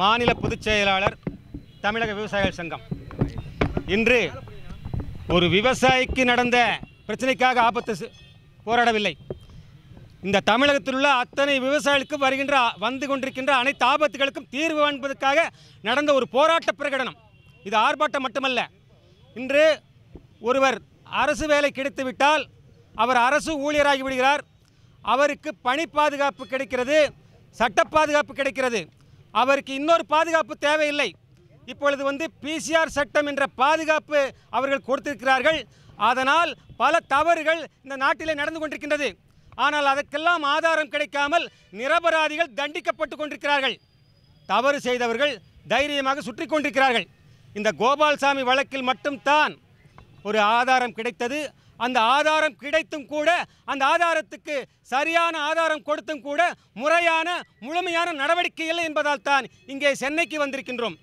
மாநில பொதுச் செயலாளர் தமிழக விவசாயிகள் சங்கம். இன்று ஒரு விவசாயிக்கு நடந்த பிரச்சனைக்காக ஆபத்து போராடவில்லை. இந்த தமிழகத்தில் உள்ள அத்தனை விவசாயிகளுக்கும் வருகின்ற வந்து கொண்டிருக்கின்ற அனைத்து ஆபத்துகளுக்கும் தீர்வு காண்பதற்காக நடந்த ஒரு போராட்ட பிரகடனம். இது ஆர்ப்பாட்டம் மட்டுமல்ல. இன்று ஒருவர் அரசு வேலை கிடைத்துவிட்டால் அவர் அரசு ஊழியராகி விடுகிறார். அவருக்கு பணி பாதுகாப்பு கிடைக்கிறது சட்ட பாதுகாப்பு கிடைக்கிறது. அவருக்கு இன்னொரு பாதுகாப்பு தேவையில்லை. இப்பொழுது வந்து பிசிஆர் சட்டம் என்ற பாதுகாப்பு அவர்கள் கொடுத்திருக்கிறார்கள். அதனால் பல தவறுகள் இந்த நாட்டிலே நடந்து கொண்டிருக்கின்றது. ஆனால் அதற்கெல்லாம் ஆதாரம் கிடைக்காமல் நிரபராதிகள் தண்டிக்கப்பட்டு கொண்டிருக்கிறார்கள். தவறு செய்தவர்கள் தைரியமாக சுற்றி கொண்டிருக்கிறார்கள். இந்த கோபால்சாமி வழக்கில் மட்டும்தான் ஒரு ஆதாரம் கிடைத்தது. அந்த ஆதாரம் கிடைத்தும் கூட அந்த ஆதாரத்துக்கு சரியான ஆதாரம் கொடுத்தும் கூட முறையான முழுமையான நடவடிக்கை இல்லை என்பதால் தான் இங்கே சென்னைக்கு வந்திருக்கின்றோம்.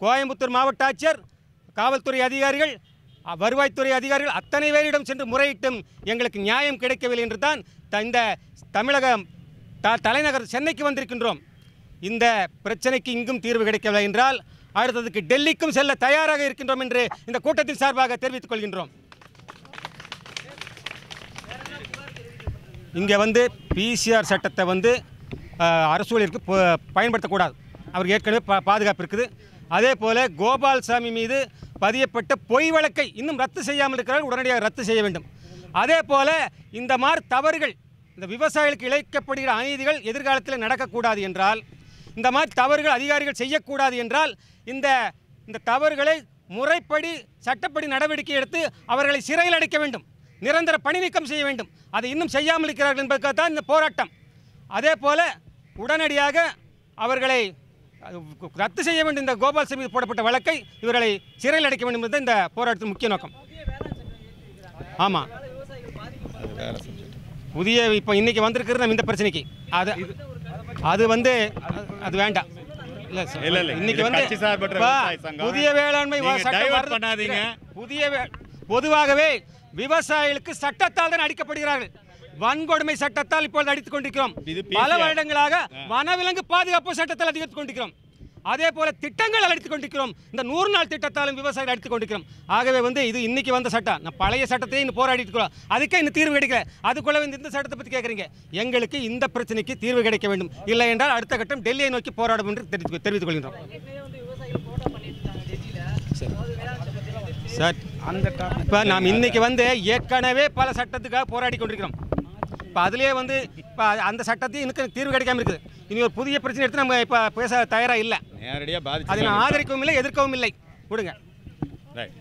கோயம்புத்தூர் மாவட்ட ஆட்சியர் காவல்துறை அதிகாரிகள் வருவாய்த்துறை அதிகாரிகள் அத்தனை பேரிடம் சென்று முறையிட்டும் எங்களுக்கு நியாயம் கிடைக்கவில்லை என்று தான் த- இந்த தமிழக த தலைநகர் சென்னைக்கு வந்திருக்கின்றோம். இந்த பிரச்சனைக்கு இங்கும் தீர்வு கிடைக்கவில்லை என்றால் அடுத்ததுக்கு டெல்லிக்கும் செல்ல தயாராக இருக்கின்றோம் என்று இந்த கூட்டத்தின் சார்பாக தெரிவித்துக் கொள்கின்றோம். இங்கே வந்து பிசிஆர் சட்டத்தை வந்து அஹ், ப- பயன்படுத்தக்கூடாது. அவருக்கு ஏற்கனவே பா பாதுகாப்பு இருக்குது. அதே போல் கோபால்சாமி மீது பதியப்பட்ட பொய் வழக்கை இன்னும் ரத்து செய்யாமல் இருக்கிறார்கள். உடனடியாக ரத்து செய்ய வேண்டும். அதே போல் இந்த மாதிரி தவறுகள் இந்த விவசாயிகளுக்கு இழைக்கப்படுகிற அநீதிகள் எதிர்காலத்தில் நடக்கக்கூடாது என்றால் இந்த மாதிரி தவறுகள் அதிகாரிகள் செய்யக்கூடாது என்றால் இந்த இந்த தவறுகளை முறைப்படி சட்டப்படி நடவடிக்கை எடுத்து அவர்களை சிறையில் அடைக்க வேண்டும். நிரந்தர பணி நீக்கம் செய்ய வேண்டும். அதை இன்னும் செய்யாமல் இருக்கிறார்கள் என்பதற்காக தான் இந்த போராட்டம். அதே போல உடனடியாக அவர்களை ரத்து செய்ய வேண்டும் இந்த கோபால்சாமி மீது போடப்பட்ட வழக்கை இவர்களை சிறையில் அடைக்க வேண்டும் என்பது இந்த போராட்டத்தின் முக்கிய நோக்கம். ஆமாம் புதிய இப்போ இன்னைக்கு வந்திருக்கிறது நம்ம இந்த பிரச்சனைக்கு. அது அது வந்து அது வேண்டாம் இல்ல சார். இல்ல, இல்ல. இன்னைக்கு வந்து. புதிய வேளாண்மை. பண்ணாதீங்க. புதிய பொதுவாகவே விவசாயிகளுக்கு சட்டத்தால் தான் அடிக்கப்படுகிறார்கள் வன்கொடுமை சட்டத்தால் இப்பொழுது அடித்துக் கொண்டிருக்கிறோம் பல. வருடங்களாக வனவிலங்கு பாதுகாப்பு சட்டத்தால் அதிகரித்துக் கொண்டிருக்கிறோம் அதே போல திட்டங்கள் அடித்துக் கொண்டிருக்கிறோம். இந்த நூறு நாள் திட்டத்தாலும் விவசாயிகள் அடித்துக் கொண்டிருக்கிறோம். ஆகவே வந்து இது இன்னைக்கு வந்த சட்டம் நான் பழைய சட்டத்தையே இன்னும் போராடிட்டு இருக்கிறோம் அதுக்கே இன்னும் தீர்வு கிடைக்கல. அதுக்குள்ள வந்து இந்த சட்டத்தை பற்றி கேட்குறீங்க எங்களுக்கு இந்த பிரச்சனைக்கு தீர்வு கிடைக்க வேண்டும். இல்லை என்றால் அடுத்த கட்டம் டெல்லியை நோக்கி போராடும் என்று தெரிவித்து தெரிவித்துக் கொள்கின்றோம். சார். அந்த இப்போ நாம் இன்னைக்கு வந்து ஏற்கனவே பல சட்டத்துக்காக போராடி கொண்டிருக்கிறோம். இப்போ அதுலேயே வந்து இப்போ அந்த சட்டத்தையும் எனக்கு தீர்வு கிடைக்காம இருக்குது. இனி ஒரு புதிய பிரச்சனை எடுத்து நம்ம இப்போ பேச தயாராக இல்லை. நேரடியாக அதை நான் பாதிச்சு ஆதரிக்கவும் இல்லை எதிர்க்கவும் இல்லை. விடுங்க. ரைட்